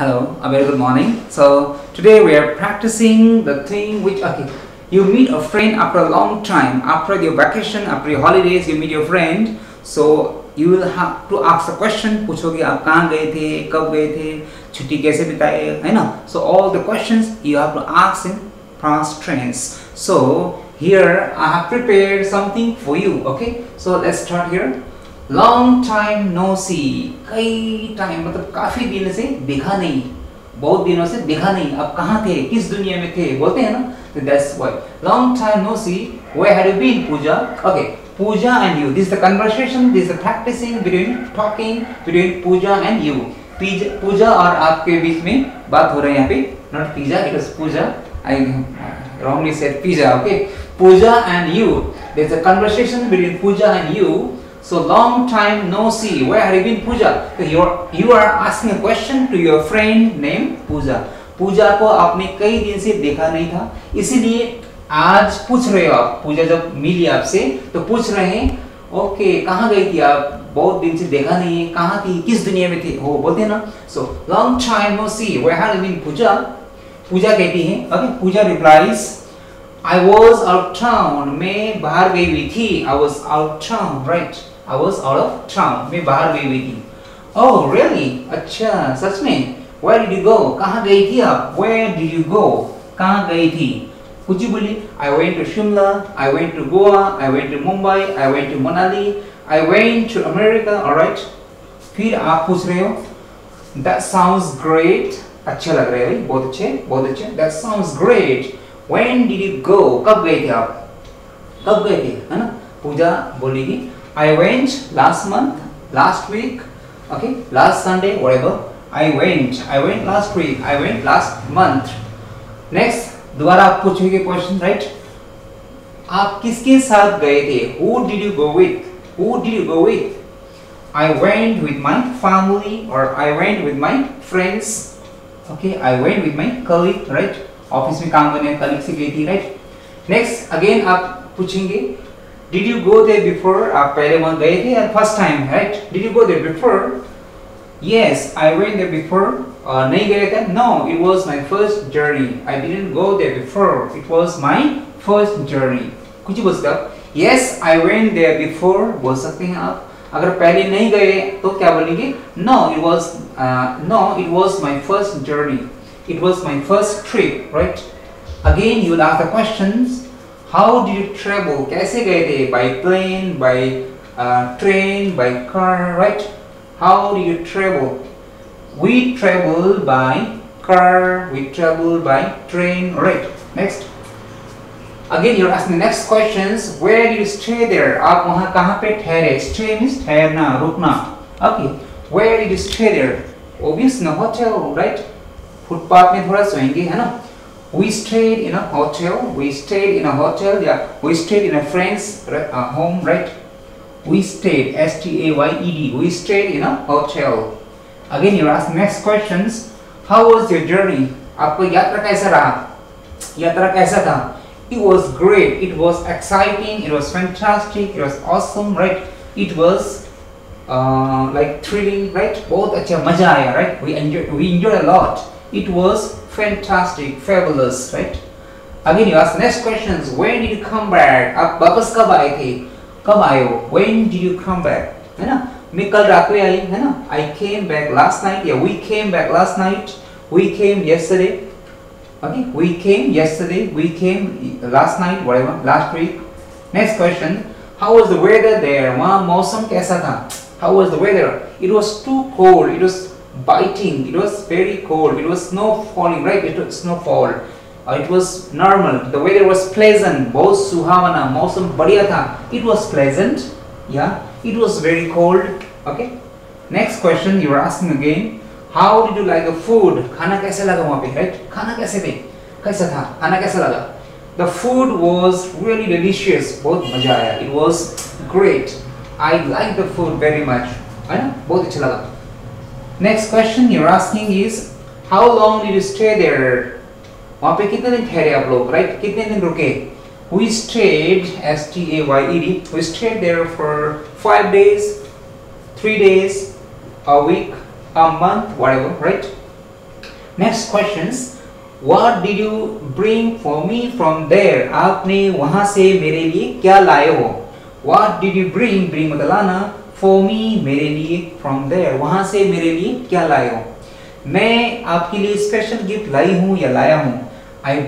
Hello, a very good morning. So today we are practicing the thing which okay. You meet a friend after a long time, after your vacation, after your holidays, you meet your friend. So you will have to ask a question. पूछोगे आप कहाँ गए थे, कब गए थे, छुट्टी कैसे बिताए, है ना? So all the questions you have to ask in past tense. So here I have prepared something for you. Okay, so let's start here. Long time no see कई टाइम मतलब काफ़ी दिन से देखा नहीं। बहुत दिनों से देखा नहीं। अब कहाँ थे? किस दुनिया में थे? बोलते हैं ना? That's why long time no see where have you been Pooja? Okay Pooja and you this the conversation this the practicing between talking between Pooja and you Pooja और आपके बीच में बात हो रही है यहाँ पे। Not pizza it was Pooja. I wrongly said pizza okay? puja and you. There's a conversation between puja and you. So long time no see. Where have you been, Pooja? So you are you are asking a question to your friend named Pooja. Pooja को आपने कई दिन से देखा नहीं था। इसीलिए आज पूछ रहे हो आप पूजा जब मिली आपसे तो पूछ रहे हैं ओके कहाँ गई थी आप? बहुत दिन से देखा नहीं है। कहाँ थी? किस दुनिया में थी? वो बोलते हैं ना। So long time no see where have you been Pooja Pooja कहती है okay Pooja replies I was out town मैं बाहर गई हुई थी. I was out town right I was out of town. मैं बाहर गई हुई थी. Oh really? अच्छा सच में? Where did you go? कहाँ गई थी आप? Where did you go? कहाँ गई थी? कुछ बोली? I went to Shimla. I went to Goa. I went to Mumbai. I went to Manali. I went to America. Alright. फिर आप पूछ रहे हो? That sounds great. अच्छा लग रहा है भाई बहुत अच्छे बहुत अच्छे That sounds great. When did you go? कब गए थे आप? कब गए थे है ना? पूजा बोलेगी I went last month, last week, okay, last Sunday, whatever. I went, I went last week, I went last month. Next, दोबारा आप पूछेंगे क्वेश्चन राइट आप किसके साथ गए थे Who did you go with? Who did you go with? I went with my family or I went with my friends. Okay, I went with my colleague, right? Office में काम करने colleague से गई थी राइट नेक्स्ट अगेन आप पूछेंगे Did you go there before? आप पहले वहाँ गए थे या first time, right? Did you go there before? Yes, I went there before. Uh, नहीं गए थे? No, it was my first journey. I didn't go there before. It was my first journey. कुछ बोल सकते Yes, I went there before. बोल सकते हैं आप. अगर पहले नहीं गए तो क्या बोलेंगे? No, it was uh, no, it was my first journey. It was my first trip, right? Again, you will ask the questions. How did you travel? कैसे गए थे? By plane, by uh, train, by car, right? How do you travel? We travel by car, we travel by train, right? Next. Again, you're asking the next questions. Where did you stay there? आप वहाँ कहाँ पे ठहरे? Stay means ठहरना, रुकना. Okay. Where did you stay there? Obvious, no hotel, right? Footpath में थोड़ा सोएंगे है ना we stayed in a hotel we stayed in a hotel yeah we stayed in a friend's uh, home right we stayed s-t-a-y-e-d we stayed in a hotel again you're asking next questions how was your journey आपको यात्रा कैसा रहा यात्रा कैसा था it was great it was exciting it was fantastic it was awesome right it was uh, like thrilling right बहुत अच्छा मजा आया right we enjoyed we enjoyed a lot it was fantastic, fabulous, right? Again, you ask next questions. When did you come back? आप वापस कब आए थे? कब आए हो? When did you come back? है ना? मैं कल रात को आई है ना? I came back last night. Yeah, we came back last night. We came yesterday. Okay, we came yesterday. We came last night. Whatever. Last week. Next question. How was the weather there? वहाँ मौसम कैसा था? How was the weather? It was too cold. It was biting. It was very cold. It was snow falling right? It was snowfall. Uh, it was normal. The weather was pleasant. Both suhavana mausam badhiya tha. It was pleasant. Yeah? It was very cold. Okay? Next question you are asking again. How did you like the food? Khana kaisa laga wahan pe right? Khana kaise pe? Kaisa tha? Khana kaisa laga? The food was really delicious. Bahut maza aaya. It was great. I liked the food very much. Hai na? Bahut acha laga. Next question you're asking is how long did you stay there? वहाँ पे कितने दिन ठहरे आप लोग right कितने दिन रुके We stayed S T A Y E D we stayed there for five days three days a week a month whatever right next questions what did you bring for me from there आपने वहां से मेरे लिए क्या लाए हो what did you bring bring मतलब लाना for me मेरे लिए from there वहाँ से मेरे लिए क्या लाए हो? मैं आपके लिए स्पेशल गिफ्ट लाई हूँ या लाया हूँ?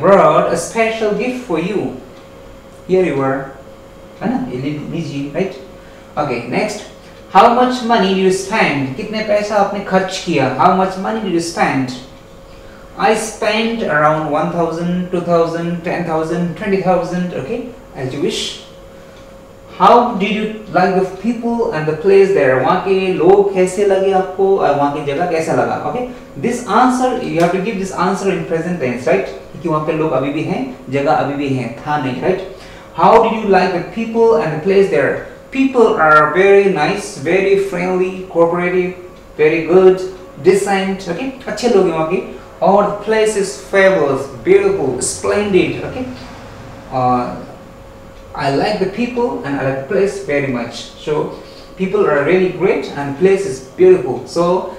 Brought a special gift for you. Here you are. है ना? ये लीजिए right okay next how much money you spend कितने पैसा आपने खर्च किया? How much money you spend I spent around 1000, 2000, 10,000, 20,000, okay, as you wish. How did you like the people and the place there? वहाँ के लोग कैसे लगे आपको और वहाँ की जगह कैसा लगा? Okay, this answer you have to give this answer in present tense, right? क्योंकि वहाँ पे लोग अभी भी हैं, जगह अभी भी हैं, था नहीं, right? How did you like the people and the place there? People are very nice, very friendly, cooperative, very good, decent, okay? अच्छे लोग हैं वहाँ के और the place is fabulous, beautiful, splendid, okay? Uh, I like the people and I like the place very much. So people are really great and place is beautiful. So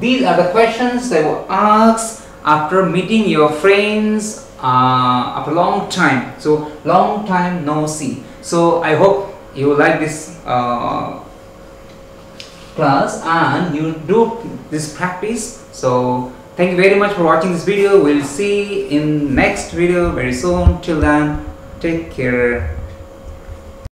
these are the questions that were asked after meeting your friends uh, after a long time. So long time no see. So I hope you like this uh, class and you do this practice. So thank you very much for watching this video. We'll see in next video very soon. Till then, take care.